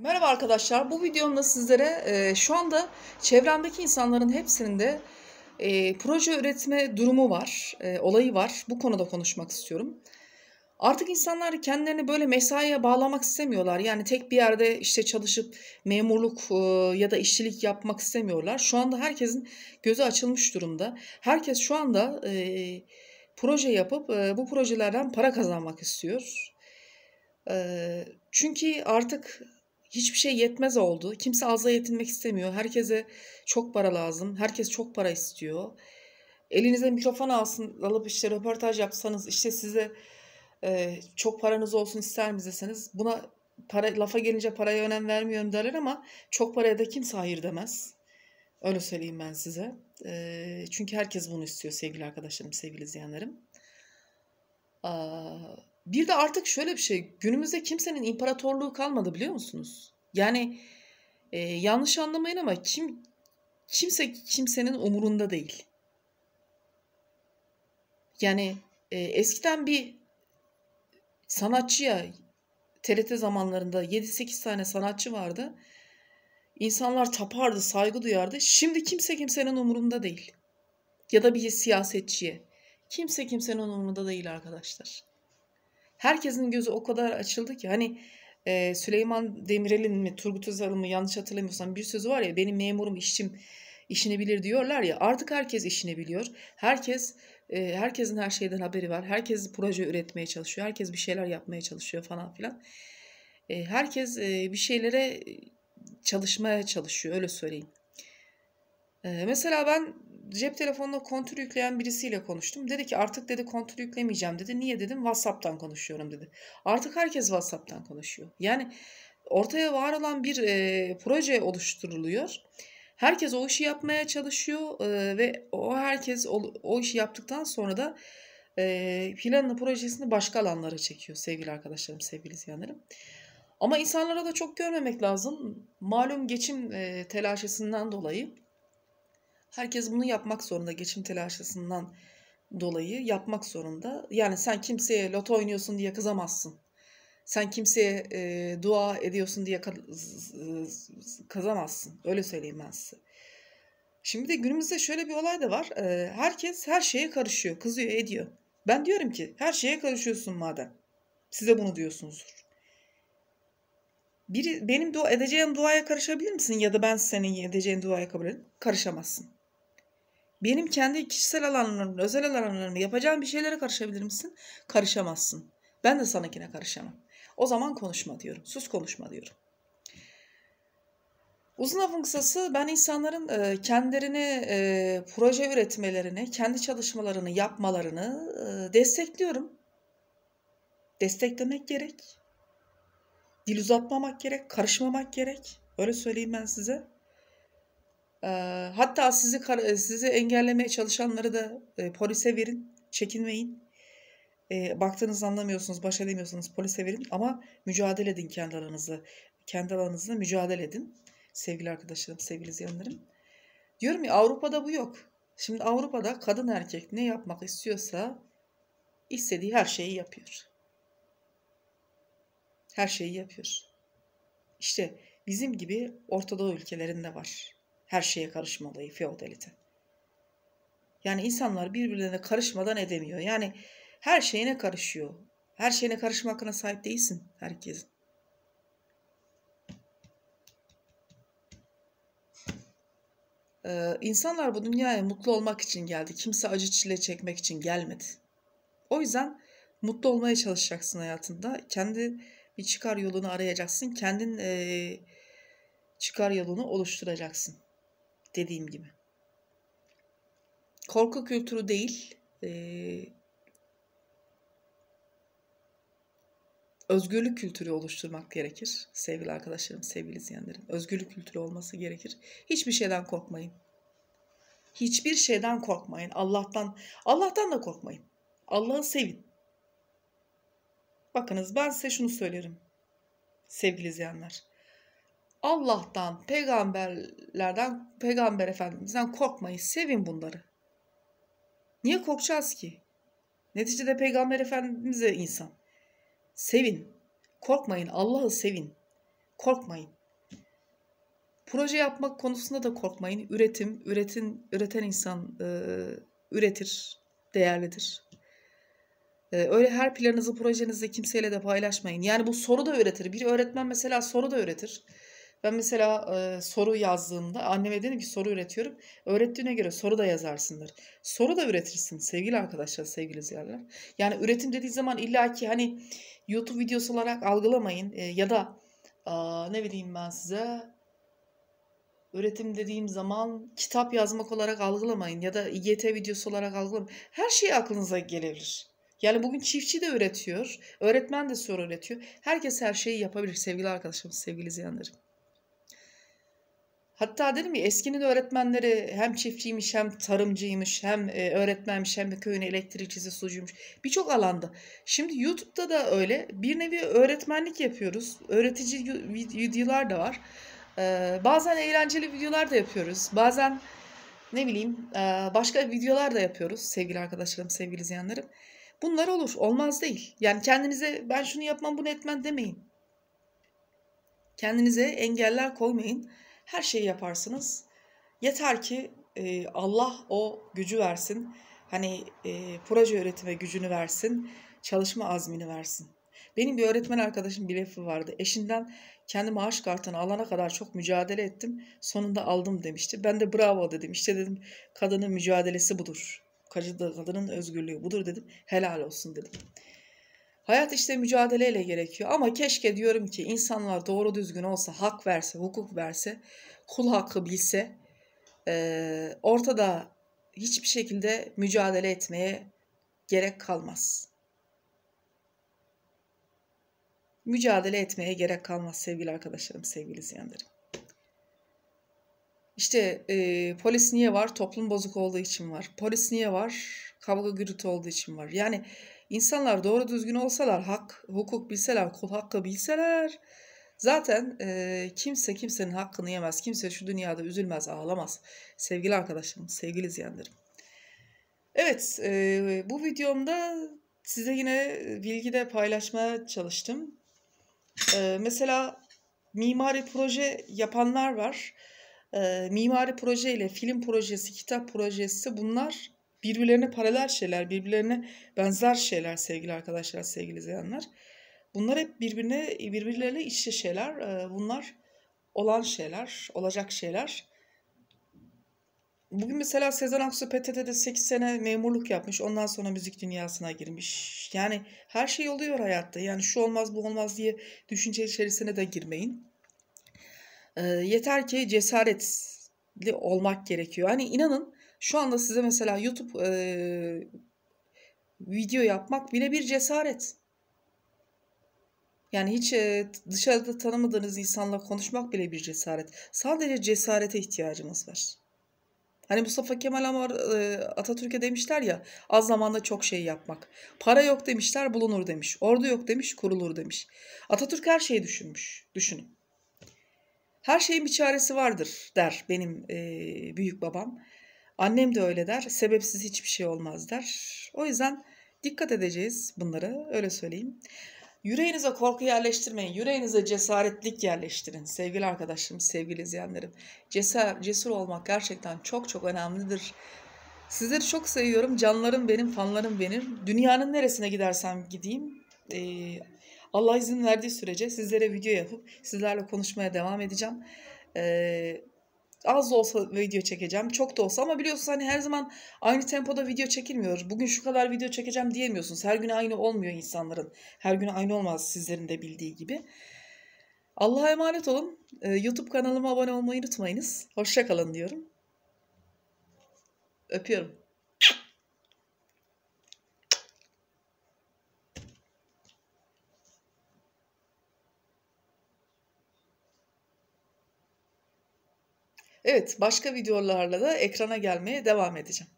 Merhaba arkadaşlar. Bu videomda sizlere e, şu anda çevremdeki insanların hepsinde e, proje üretme durumu var, e, olayı var. Bu konuda konuşmak istiyorum. Artık insanlar kendilerini böyle mesaiye bağlamak istemiyorlar. Yani tek bir yerde işte çalışıp memurluk e, ya da işçilik yapmak istemiyorlar. Şu anda herkesin gözü açılmış durumda. Herkes şu anda e, proje yapıp e, bu projelerden para kazanmak istiyor. E, çünkü artık hiçbir şey yetmez oldu. Kimse azla yetinmek istemiyor. Herkese çok para lazım. Herkes çok para istiyor. Elinize mikrofon alsın, alıp işte röportaj yapsanız işte size e, çok paranız olsun ister misiniz deseniz buna para lafa gelince paraya önem vermiyorum derler ama çok paraya da kimse hayır demez. Öyle söyleyeyim ben size. E, çünkü herkes bunu istiyor sevgili arkadaşlarım, sevgili izleyenlerim. Aa, bir de artık şöyle bir şey, günümüzde kimsenin imparatorluğu kalmadı biliyor musunuz? Yani e, yanlış anlamayın ama kim kimse kimsenin umurunda değil. Yani e, eskiden bir sanatçıya TRT zamanlarında 7-8 tane sanatçı vardı. İnsanlar tapardı, saygı duyardı. Şimdi kimse kimsenin umurunda değil. Ya da bir siyasetçiye. Kimse kimsenin umurunda değil arkadaşlar. Herkesin gözü o kadar açıldı ki hani e, Süleyman Demirel'in mi Turgut Özal'ın mı yanlış hatırlamıyorsam bir sözü var ya benim memurum işçim işini bilir diyorlar ya artık herkes işini biliyor. Herkes e, herkesin her şeyden haberi var. Herkes proje üretmeye çalışıyor. Herkes bir şeyler yapmaya çalışıyor falan filan. E, herkes e, bir şeylere çalışmaya çalışıyor öyle söyleyeyim. E, mesela ben cep telefonuna kontür yükleyen birisiyle konuştum. Dedi ki artık dedi kontür yüklemeyeceğim dedi. Niye dedim? WhatsApp'tan konuşuyorum dedi. Artık herkes WhatsApp'tan konuşuyor. Yani ortaya var olan bir e, proje oluşturuluyor. Herkes o işi yapmaya çalışıyor e, ve o herkes o, o işi yaptıktan sonra da e, planını projesini başka alanlara çekiyor sevgili arkadaşlarım, sevgili izleyenlerim. Ama insanlara da çok görmemek lazım. Malum geçim e, telaşesinden dolayı Herkes bunu yapmak zorunda geçim telaşısından dolayı yapmak zorunda. Yani sen kimseye loto oynuyorsun diye kızamazsın. Sen kimseye e, dua ediyorsun diye kazamazsın. Öyle söyleyeyim ben size. Şimdi de günümüzde şöyle bir olay da var. E, herkes her şeye karışıyor, kızıyor, ediyor. Ben diyorum ki her şeye karışıyorsun madem. Size bunu diyorsunuzdur. Biri benim dua edeceğim duaya karışabilir misin ya da ben senin edeceğin duaya kabul ederim. Karışamazsın. Benim kendi kişisel alanlarımı, özel alanlarımı yapacağım bir şeylere karışabilir misin? Karışamazsın. Ben de sanakine karışamam. O zaman konuşma diyorum. Sus konuşma diyorum. Uzun lafın kısası ben insanların e, kendilerini e, proje üretmelerini, kendi çalışmalarını yapmalarını e, destekliyorum. Desteklemek gerek. Dil uzatmamak gerek, karışmamak gerek. Öyle söyleyeyim ben size hatta sizi sizi engellemeye çalışanları da e, polise verin. Çekinmeyin. E, baktığınızda anlamıyorsunuz, baş edemiyorsunuz polise verin ama mücadele edin kendi aranızda. Kendi alanınızda mücadele edin. Sevgili arkadaşlarım, sevgili izleyenlerim. Diyorum ya Avrupa'da bu yok. Şimdi Avrupa'da kadın erkek ne yapmak istiyorsa istediği her şeyi yapıyor. Her şeyi yapıyor. İşte bizim gibi Orta Doğu ülkelerinde var her şeye karışma olayı feodalite. Yani insanlar birbirlerine karışmadan edemiyor. Yani her şeyine karışıyor. Her şeyine karışma hakkına sahip değilsin herkesin. Ee, insanlar bu dünyaya mutlu olmak için geldi. Kimse acı çile çekmek için gelmedi. O yüzden mutlu olmaya çalışacaksın hayatında. Kendi bir çıkar yolunu arayacaksın. Kendin e, çıkar yolunu oluşturacaksın dediğim gibi. Korku kültürü değil, e, özgürlük kültürü oluşturmak gerekir sevgili arkadaşlarım, sevgili izleyenlerim. Özgürlük kültürü olması gerekir. Hiçbir şeyden korkmayın. Hiçbir şeyden korkmayın. Allah'tan Allah'tan da korkmayın. Allah'ı sevin. Bakınız ben size şunu söylerim sevgili izleyenler. Allah'tan, peygamberlerden, peygamber efendimizden korkmayın. Sevin bunları. Niye korkacağız ki? Neticede peygamber efendimiz de insan. Sevin. Korkmayın. Allah'ı sevin. Korkmayın. Proje yapmak konusunda da korkmayın. Üretim, üretin, üreten insan e, üretir, değerlidir. E, öyle her planınızı, projenizi kimseyle de paylaşmayın. Yani bu soru da üretir. Bir öğretmen mesela soru da üretir. Ben mesela e, soru yazdığımda anneme dedim ki soru üretiyorum. Öğrettiğine göre soru da yazarsındır. Soru da üretirsin sevgili arkadaşlar, sevgili izleyenler. Yani üretim dediği zaman illaki hani YouTube videosu olarak algılamayın. E, ya da a, ne bileyim ben size üretim dediğim zaman kitap yazmak olarak algılamayın. Ya da İGT videosu olarak algılamayın. Her şey aklınıza gelebilir. Yani bugün çiftçi de üretiyor, öğretmen de soru üretiyor. Herkes her şeyi yapabilir sevgili arkadaşlarım, sevgili izleyenlerim. Hatta dedim ya eskinin öğretmenleri hem çiftçiymiş hem tarımcıymış hem e, öğretmenmiş hem de köyün elektrikçisi sucuymuş. Birçok alanda. Şimdi YouTube'da da öyle. Bir nevi öğretmenlik yapıyoruz. Öğretici videolar da var. Ee, bazen eğlenceli videolar da yapıyoruz. Bazen ne bileyim başka videolar da yapıyoruz sevgili arkadaşlarım, sevgili izleyenlerim. Bunlar olur. Olmaz değil. Yani kendinize ben şunu yapmam bunu etmem demeyin. Kendinize engeller koymayın. Her şeyi yaparsınız. Yeter ki e, Allah o gücü versin. Hani e, proje üretime gücünü versin. Çalışma azmini versin. Benim bir öğretmen arkadaşım bir lafı vardı. Eşinden kendi maaş kartını alana kadar çok mücadele ettim. Sonunda aldım demişti. Ben de bravo dedim. İşte dedim kadının mücadelesi budur. Kadının özgürlüğü budur dedim. Helal olsun dedim. Hayat işte mücadeleyle gerekiyor ama keşke diyorum ki insanlar doğru düzgün olsa, hak verse, hukuk verse, kul hakkı bilse, e, ortada hiçbir şekilde mücadele etmeye gerek kalmaz. Mücadele etmeye gerek kalmaz sevgili arkadaşlarım, sevgili izleyenlerim. İşte e, polis niye var? Toplum bozuk olduğu için var. Polis niye var? Kavga gürültü olduğu için var. Yani İnsanlar doğru düzgün olsalar, hak, hukuk bilseler, kul hakkı bilseler zaten e, kimse kimsenin hakkını yemez. Kimse şu dünyada üzülmez, ağlamaz. Sevgili arkadaşlarım, sevgili izleyenlerim. Evet, e, bu videomda size yine bilgi de paylaşmaya çalıştım. E, mesela mimari proje yapanlar var. E, mimari proje ile film projesi, kitap projesi bunlar birbirlerine paralel şeyler, birbirlerine benzer şeyler sevgili arkadaşlar, sevgili izleyenler. Bunlar hep birbirine birbirleriyle içe şeyler. Ee, bunlar olan şeyler, olacak şeyler. Bugün mesela Sezen Aksu PTT'de 8 sene memurluk yapmış. Ondan sonra müzik dünyasına girmiş. Yani her şey oluyor hayatta. Yani şu olmaz bu olmaz diye düşünce içerisine de girmeyin. Ee, yeter ki cesaretli olmak gerekiyor. Hani inanın şu anda size mesela YouTube e, video yapmak bile bir cesaret. Yani hiç e, dışarıda tanımadığınız insanla konuşmak bile bir cesaret. Sadece cesarete ihtiyacımız var. Hani Mustafa Kemal Amar Atatürk'e demişler ya az zamanda çok şey yapmak. Para yok demişler bulunur demiş. Ordu yok demiş kurulur demiş. Atatürk her şeyi düşünmüş. Düşünün. Her şeyin bir çaresi vardır der benim e, büyük babam. Annem de öyle der. Sebepsiz hiçbir şey olmaz der. O yüzden dikkat edeceğiz bunlara öyle söyleyeyim. Yüreğinize korku yerleştirmeyin. Yüreğinize cesaretlik yerleştirin. Sevgili arkadaşlarım, sevgili izleyenlerim. Cesur, cesur olmak gerçekten çok çok önemlidir. Sizleri çok seviyorum. Canlarım benim, fanlarım benim. Dünyanın neresine gidersem gideyim. Ee, Allah izin verdiği sürece sizlere video yapıp sizlerle konuşmaya devam edeceğim. Ee, az da olsa video çekeceğim. Çok da olsa ama biliyorsunuz hani her zaman aynı tempoda video çekilmiyor. Bugün şu kadar video çekeceğim diyemiyorsunuz. Her gün aynı olmuyor insanların. Her gün aynı olmaz sizlerin de bildiği gibi. Allah'a emanet olun. Ee, YouTube kanalıma abone olmayı unutmayınız. Hoşçakalın diyorum. Öpüyorum. Evet, başka videolarla da ekrana gelmeye devam edeceğim.